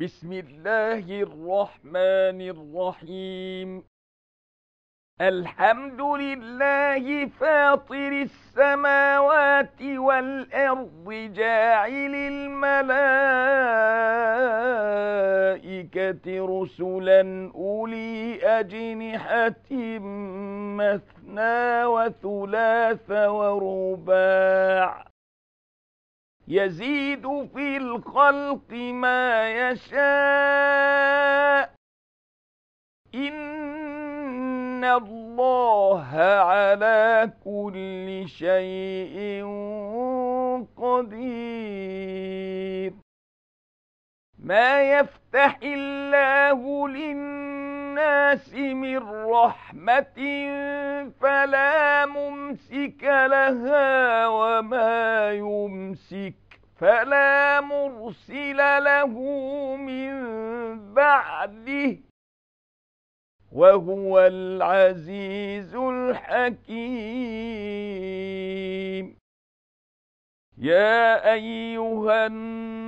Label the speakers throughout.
Speaker 1: بسم الله الرحمن الرحيم. الحمد لله فاطر السماوات والأرض جاعل الملائكة رسلا أولي أجنحة مثنى وثلاث ورباع. يزيد في الخلق ما يشاء. إن الله على كل شيء قدير. ما يفتح الله للناس من رحمة فلا ممسك لها وما يمسك فلا مرسل له من بعده. وهو العزيز الحكيم. يا أيها الناس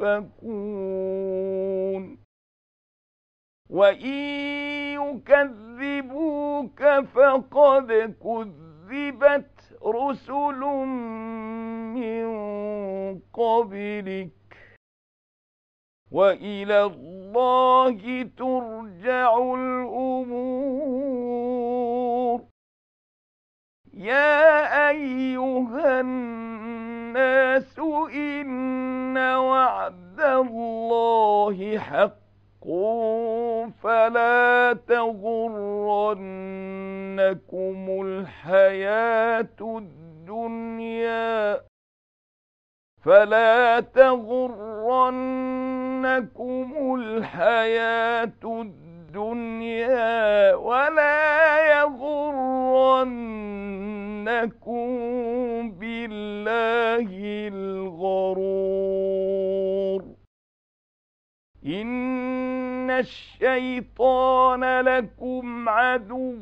Speaker 1: تؤفكون وإن يكذبوك فقد كذبت رسل من قبلك. وإلى الله ترجع الأمور. يا أيها الناس إن وعد الله حق فلا تغرنكم الحياة الدنيا فلا تغرنكم الحياة الدنيا ولا يغرنكم بالله الغرور. إن الشيطان لكم عدو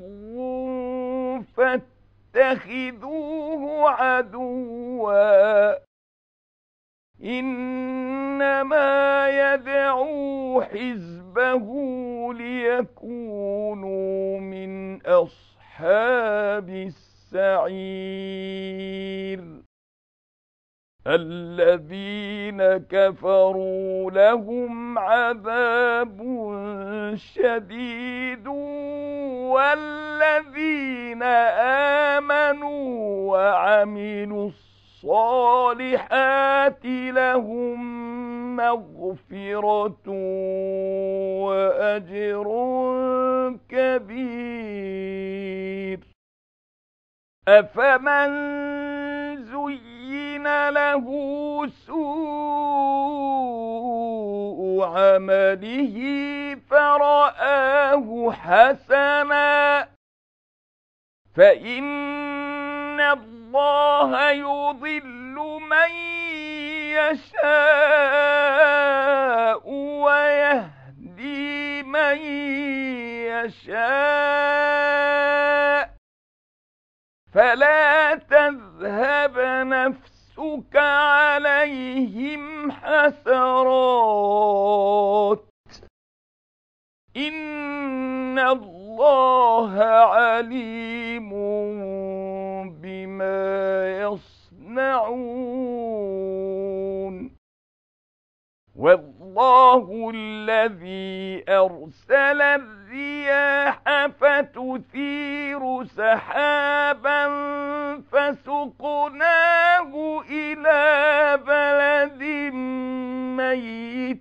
Speaker 1: فاتخذوه عدوا. إنما يدعو حزبه ليكونوا من أصحاب السعير. الذين كفروا لهم عذاب شديد والذين آمنوا وعملوا الصالحات لهم مغفرة وأجر كبير. أفمن زين له سوء عمله فرآه حسنا فإن الله يضل من يشاء ويهدي من يشاء فلا تذهب نفسك عليهم حسرات. إن الله عليم بما يصنعون. والله الذي أرسل الرياح فتثير سحابا فسقناه إلى بلد ميت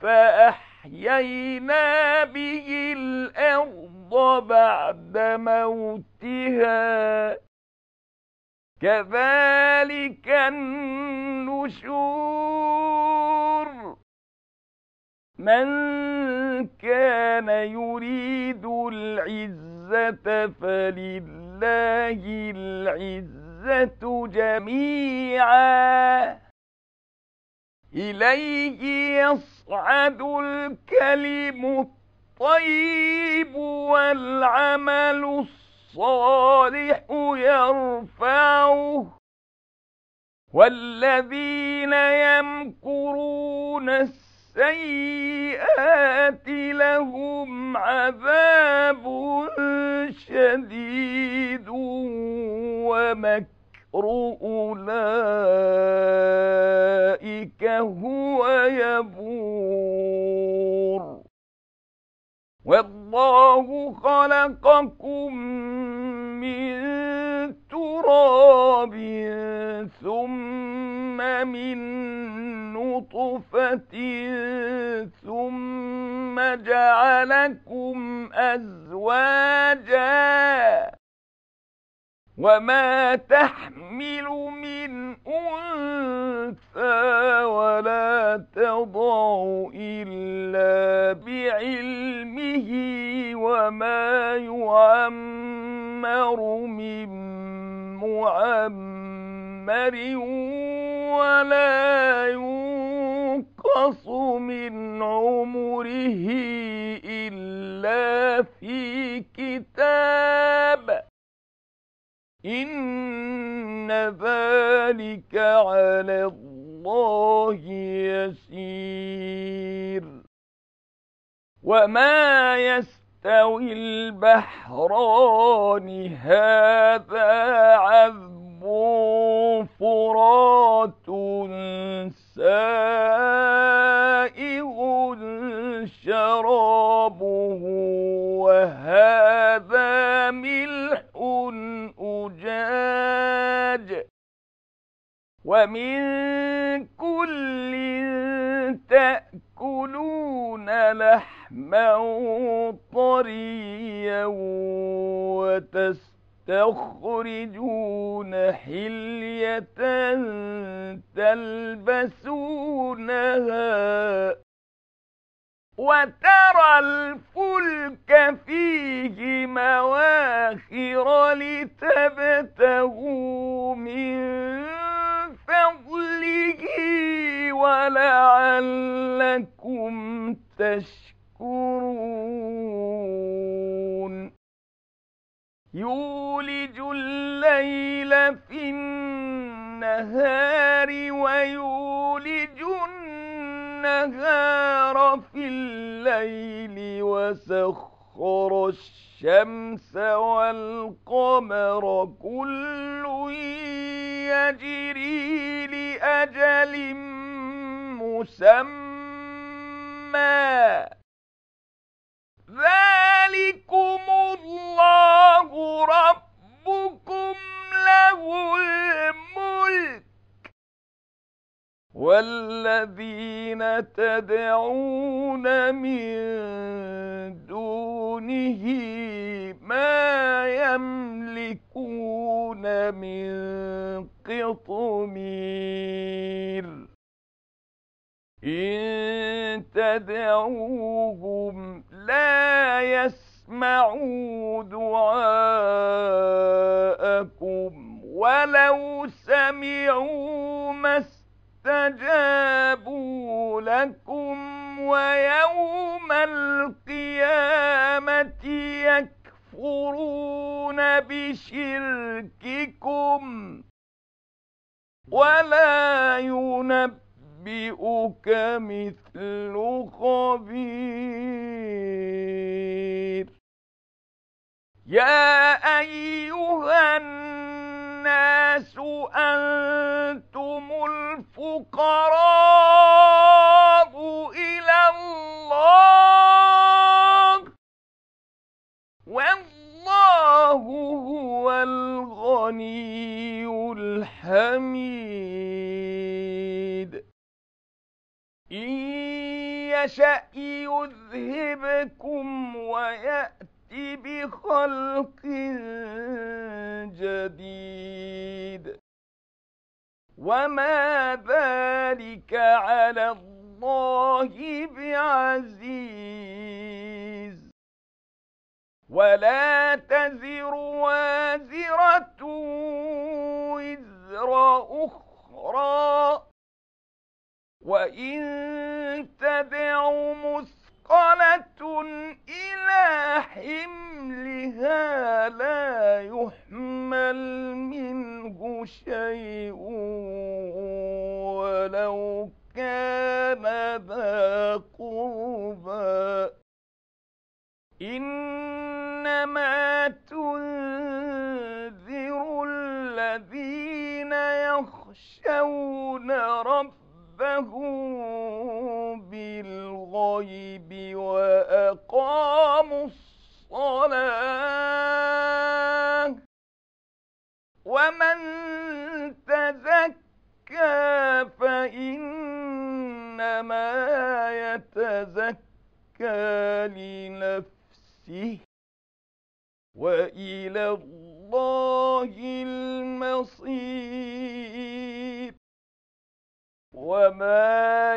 Speaker 1: فأحيينا به الأرض بعد موتها كذلك النشور. من كان يريد العزة فلله العزة جميعا. إليه يصعد الكلم الطيب والعمل الصالح. يرفعه. والذين يمكرون السيئات لهم عذاب شديد ومكر أولئك هو يبور. والله خلقكم من تراب ثم من نطفة ثم جعلكم أزواجا وما تحمل من أنثى ولا تضع إلا بعلمه وما يعمر من معمر ولا ينقص من عمره إلا في كتاب إن ذلك على الله يسير وما يستوي البحران هذا عذب فرات سائغ شرابه وهذا ملح أجاج ومن كل تأكلون لحما طريا وتستخرجون حلية تلبسونها وترى الفلك فيه مواخر لتبتغوا من فضله ولعلكم تشكرون. يولج الليل في النهار ويولج النهار في الليل وسخر الشمس والقمر كل يجري لأجل مسمى. ذلكم الله ربكم له الملك. والذين تدعون من دونه ما يملكون من قطمير إن تدعوهم لا يسمعوا دعاءكم ولو سمعوا ما استجابوا لكم ويوم القيامة يكفرون بشرككم ولا ينبئك مثل خبير. يا أيها الناس أنتم الفقراء إلى الله والله هو الغني الحميد إن يشأ يذهبكم ويأت بخلق جديد. وما ذلك على الله بعزيز. ولا تزر وازرة وزر أخرى. وإن تدع مثقلة إلى حملها لا يحمل منه شيء ولو وأقاموا الصلاة. ومن تزكى فإنما يتزكى لنفسه. وإلى الله المصير. وما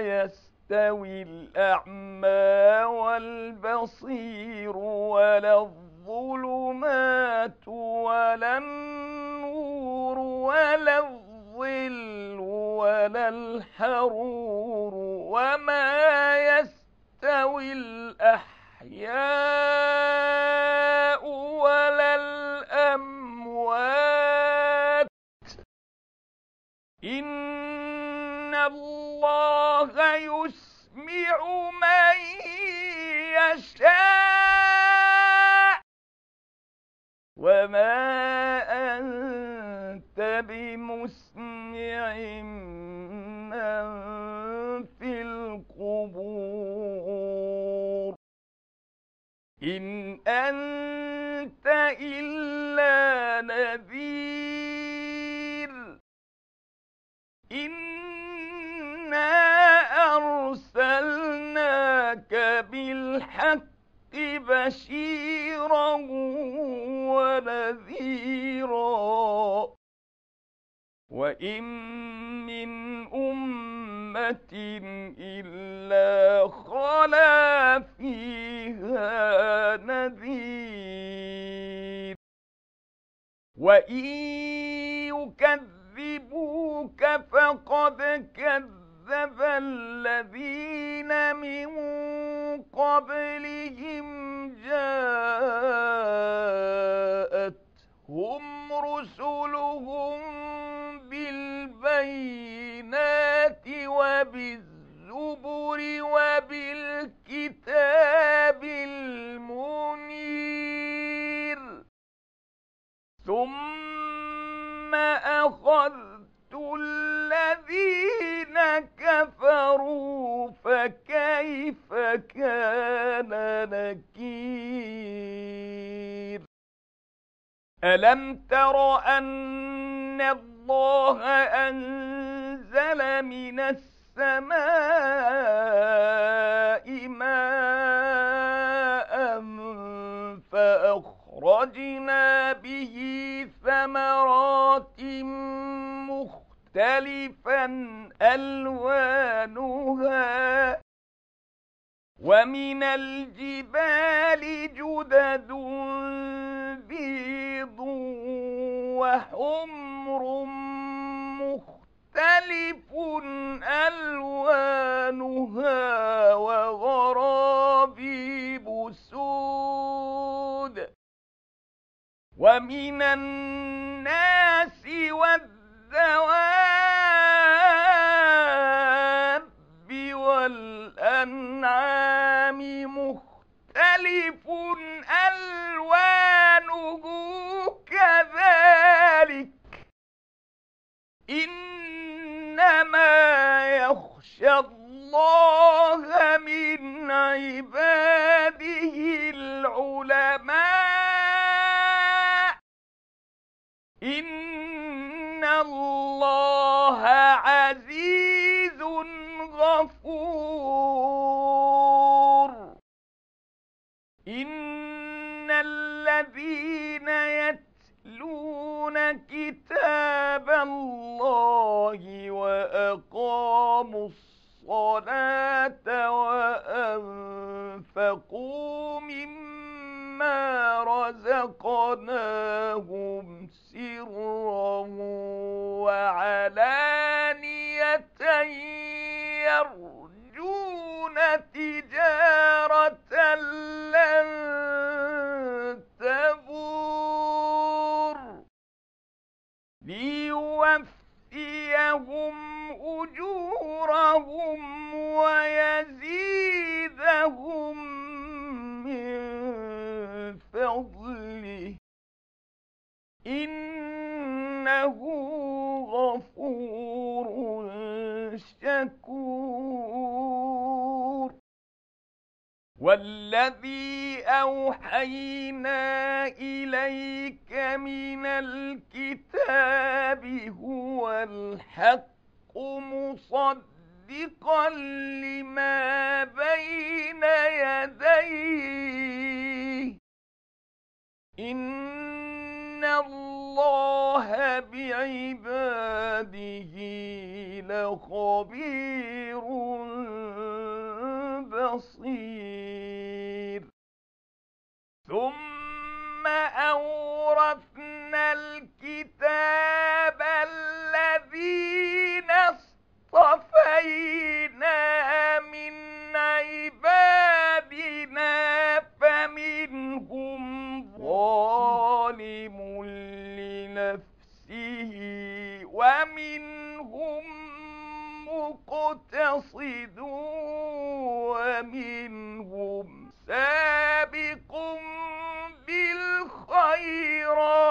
Speaker 1: يستوي الأعمى والبصير ولا الظلمات ولا النور ولا الظل ولا الحرور وما يستوي الأحياء ولا الأموات. إن وما أنت بمسمع من في القبور إن أنت إلا نذير بشيرا ونذيرا وإن من أمة إلا خلا فيها نذير وإن يكذبوك فقد كذب الذين من قبلهم جاءتهم رسلهم ألم تر أن الله أنزل من السماء ماء فأخرجنا به ثمرات مختلفا ألوانها ومن الجبال جدد بيض وحمر مختلف ألوانها وغرابيب سود ومن الناس والدواب والأنعام مختلف إنما يخشى الله من عباده العلماء. إن وأقاموا الصلاة وأنفقوا مما رزقناهم سرا وعلانية يرجون تجارة إن الله بعباده لخبير بصير مقتصد ومنهم سابق بالخيرات.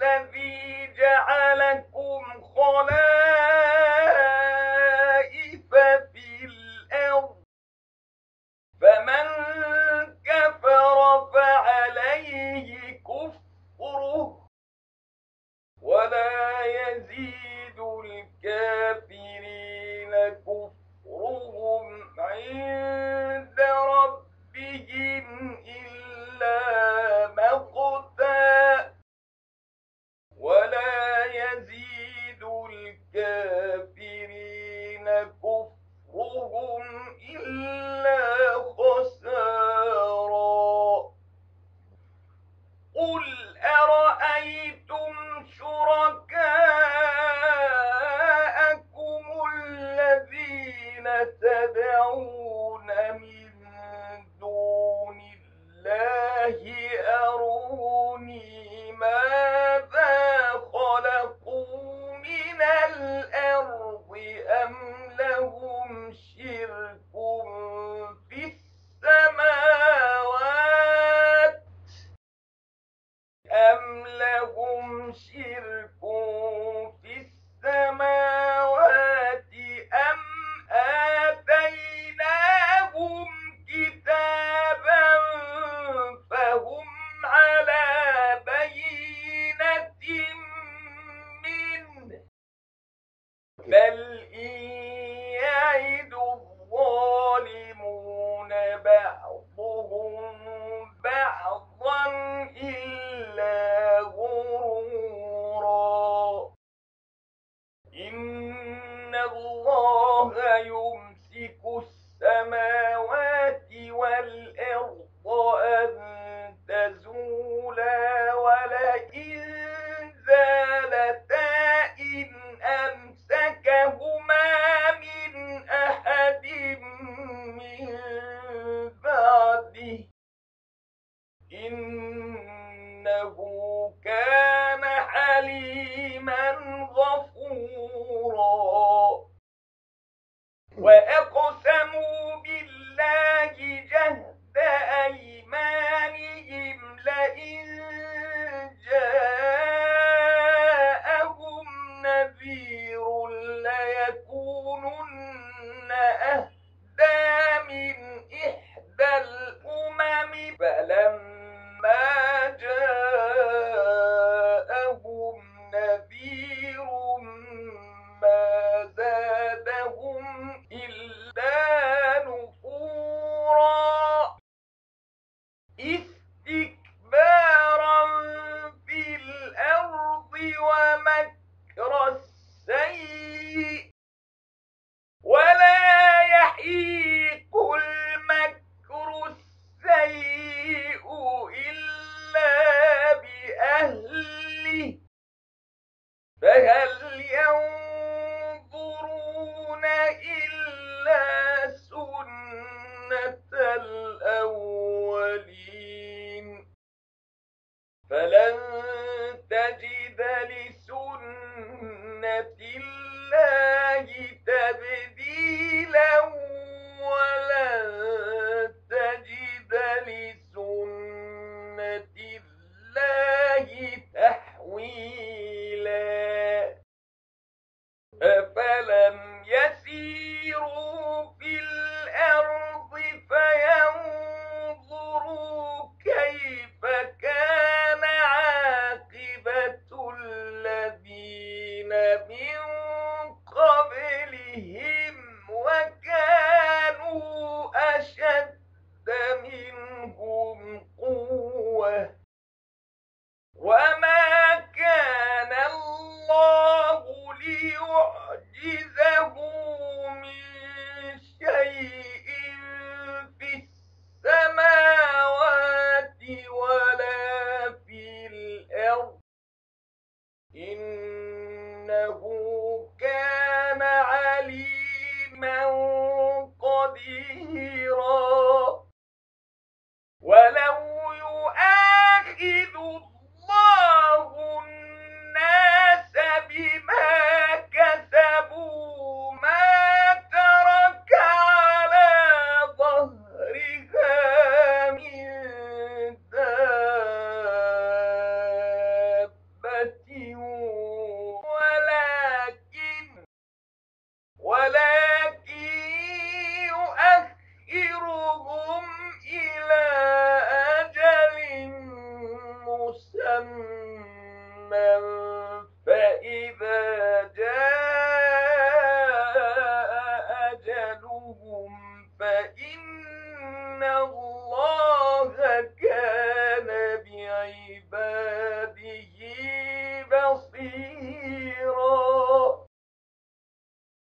Speaker 1: لن بل إن يعد الظالمون بعضهم بعضا إلا غرورا إن الله يمسك السماوات والأرض أن تزولا ولا Wherever